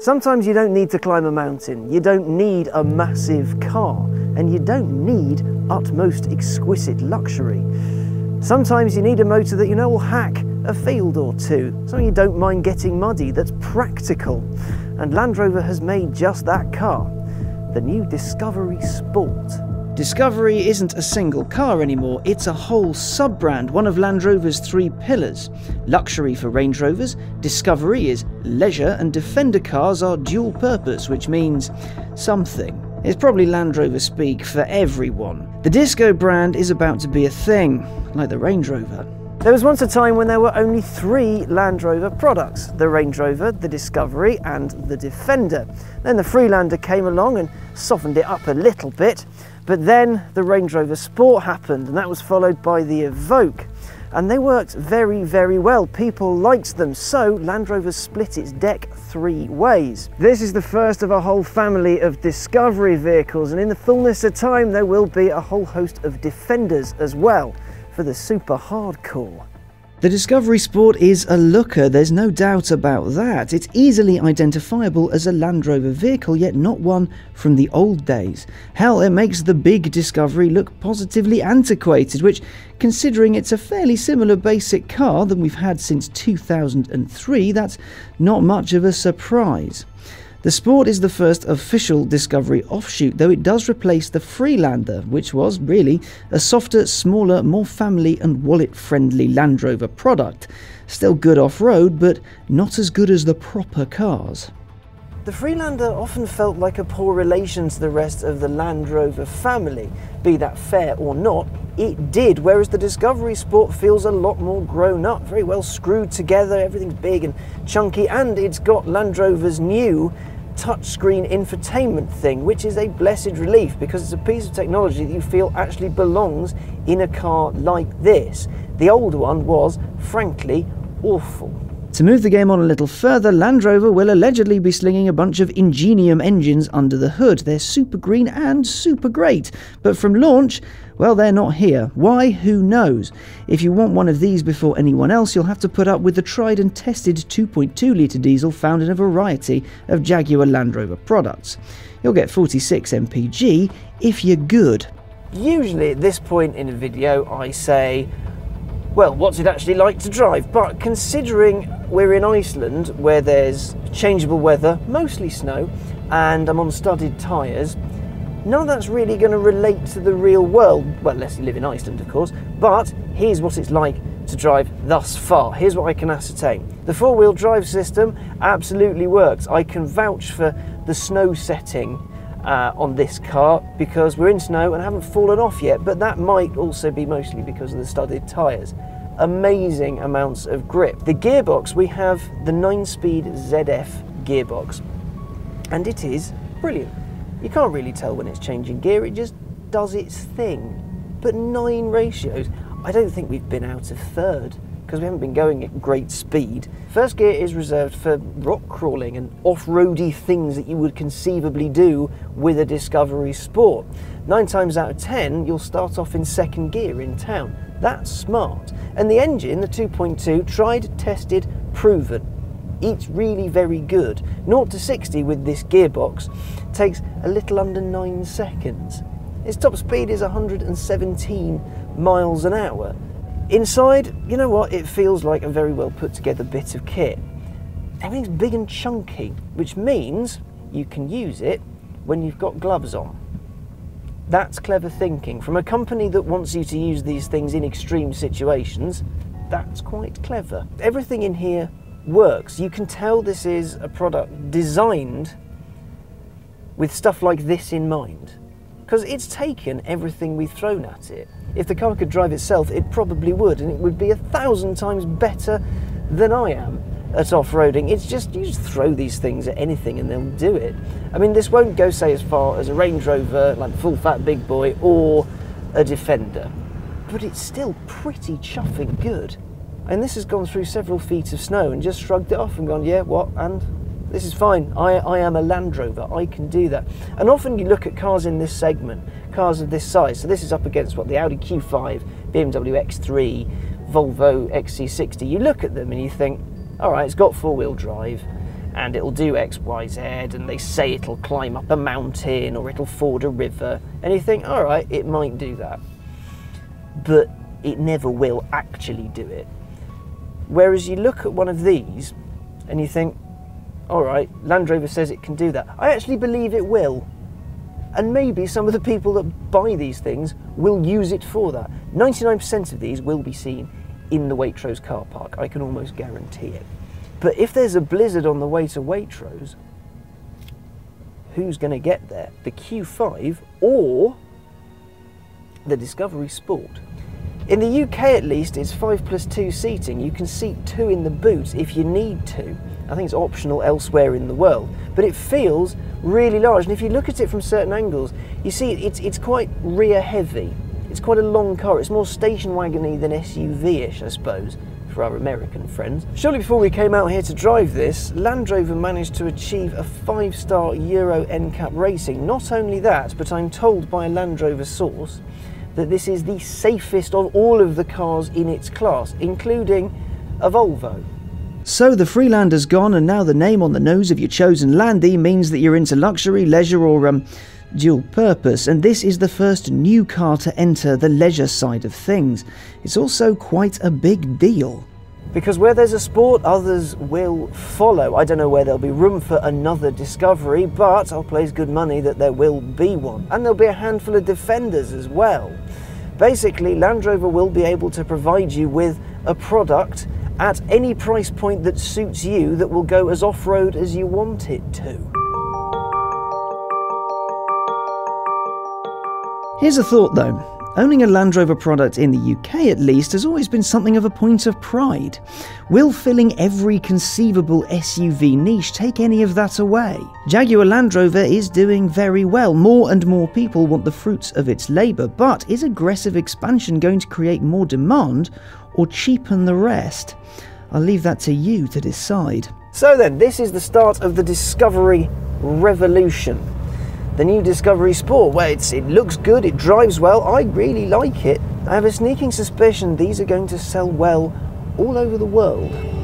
Sometimes you don't need to climb a mountain, you don't need a massive car, and you don't need utmost exquisite luxury. Sometimes you need a motor that you know will hack a field or two, something you don't mind getting muddy, that's practical. And Land Rover has made just that car, the new Discovery Sport. Discovery isn't a single car anymore, it's a whole sub brand, one of Land Rover's three pillars. Luxury for Range Rovers, Discovery is leisure, and Defender cars are dual purpose, which means something. It's probably Land Rover speak for everyone. The Disco brand is about to be a thing, like the Range Rover. There was once a time when there were only three Land Rover products the Range Rover, the Discovery, and the Defender. Then the Freelander came along and softened it up a little bit, but then the Range Rover Sport happened, and that was followed by the Evoque. And they worked very, very well. People liked them, so Land Rover split its deck three ways. This is the first of a whole family of Discovery vehicles, and in the fullness of time, there will be a whole host of Defenders as well for the super hardcore. The Discovery Sport is a looker, there's no doubt about that. It's easily identifiable as a Land Rover vehicle, yet not one from the old days. Hell, it makes the big Discovery look positively antiquated, which, considering it's a fairly similar basic car than we've had since 2003, that's not much of a surprise. The Sport is the first official Discovery offshoot, though it does replace the Freelander, which was really a softer, smaller, more family and wallet friendly Land Rover product. Still good off road, but not as good as the proper cars. The Freelander often felt like a poor relation to the rest of the Land Rover family. Be that fair or not, it did, whereas the Discovery Sport feels a lot more grown up, very well screwed together, everything's big and chunky, and it's got Land Rover's new touchscreen infotainment thing, which is a blessed relief because it's a piece of technology that you feel actually belongs in a car like this. The old one was, frankly, awful. To move the game on a little further, Land Rover will allegedly be slinging a bunch of Ingenium engines under the hood. They're super green and super great, but from launch, well, they're not here. Why? Who knows? If you want one of these before anyone else, you'll have to put up with the tried and tested 2.2 litre diesel found in a variety of Jaguar Land Rover products. You'll get 46 mpg if you're good. Usually at this point in a video, I say, well, what's it actually like to drive? But considering we're in Iceland where there's changeable weather, mostly snow, and I'm on studded tyres, none of that's really going to relate to the real world. Well, unless you live in Iceland, of course. But here's what it's like to drive thus far. Here's what I can ascertain. The four wheel drive system absolutely works. I can vouch for the snow setting uh, on this car because we're in snow and haven't fallen off yet, but that might also be mostly because of the studded tyres. Amazing amounts of grip. The gearbox, we have the 9 speed ZF gearbox, and it is brilliant. You can't really tell when it's changing gear, it just does its thing. But nine ratios, I don't think we've been out of third because we haven't been going at great speed. First gear is reserved for rock crawling and off-roady things that you would conceivably do with a Discovery Sport. Nine times out of ten, you'll start off in second gear in town. That's smart. And the engine, the 2.2, tried, tested, proven it's really very good. 0 to 60 with this gearbox takes a little under 9 seconds. Its top speed is 117 miles an hour. Inside, you know what, it feels like a very well put together bit of kit. Everything's big and chunky, which means you can use it when you've got gloves on. That's clever thinking. From a company that wants you to use these things in extreme situations, that's quite clever. Everything in here works. You can tell this is a product designed with stuff like this in mind. Because it's taken everything we've thrown at it. If the car could drive itself, it probably would, and it would be a thousand times better than I am at off-roading. It's just, you just throw these things at anything and they'll do it. I mean, this won't go, say, as far as a Range Rover, like full fat big boy, or a Defender. But it's still pretty chuffing good. And this has gone through several feet of snow and just shrugged it off and gone, yeah, what? And this is fine. I, I am a Land Rover. I can do that. And often you look at cars in this segment, cars of this size. So this is up against what the Audi Q5, BMW X3, Volvo XC60. You look at them and you think, all right, it's got four wheel drive and it'll do X, Y, Z, and they say it'll climb up a mountain or it'll ford a river, and you think, all right, it might do that. But it never will actually do it. Whereas you look at one of these and you think, all right, Land Rover says it can do that. I actually believe it will. And maybe some of the people that buy these things will use it for that. 99% of these will be seen in the Waitrose car park, I can almost guarantee it. But if there's a blizzard on the way to Waitrose, who's going to get there? The Q5 or the Discovery Sport? In the UK at least, it's 5 plus 2 seating. You can seat two in the boot if you need to. I think it's optional elsewhere in the world. But it feels really large. And if you look at it from certain angles, you see it's, it's quite rear heavy. It's quite a long car. It's more station wagony than SUV-ish, I suppose, for our American friends. Shortly before we came out here to drive this, Land Rover managed to achieve a five-star Euro NCAP rating. Not only that, but I'm told by a Land Rover source that this is the safest of all of the cars in its class, including a Volvo. So the Freelander's gone, and now the name on the nose of your chosen Landy means that you're into luxury, leisure, or um, dual purpose, and this is the first new car to enter the leisure side of things. It's also quite a big deal. Because where there's a sport, others will follow. I don't know where there'll be room for another discovery, but I'll place good money that there will be one. And there'll be a handful of defenders as well. Basically, Land Rover will be able to provide you with a product at any price point that suits you that will go as off-road as you want it to. Here's a thought though. Owning a Land Rover product in the UK at least has always been something of a point of pride. Will filling every conceivable SUV niche take any of that away? Jaguar Land Rover is doing very well. More and more people want the fruits of its labour, but is aggressive expansion going to create more demand or cheapen the rest? I'll leave that to you to decide. So then, this is the start of the Discovery revolution. The new Discovery Sport, where it looks good, it drives well, I really like it. I have a sneaking suspicion these are going to sell well all over the world.